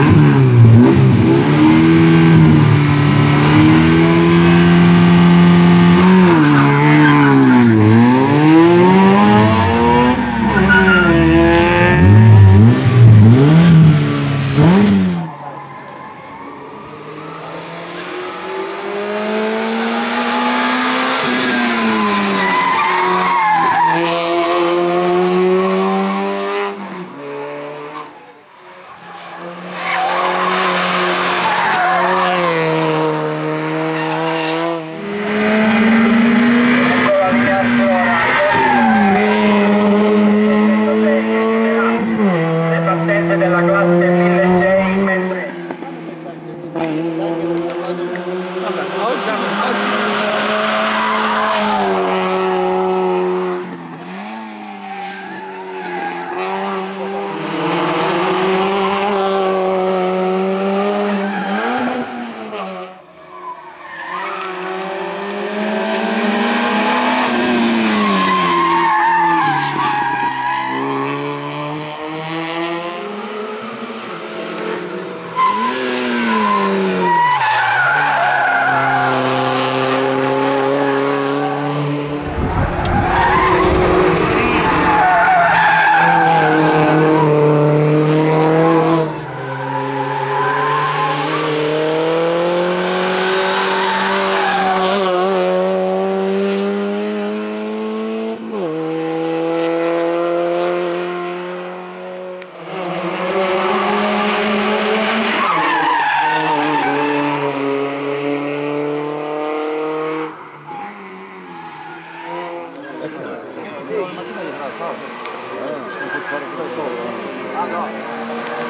Mm-hmm. outcome, outcome, outcome. Thank you.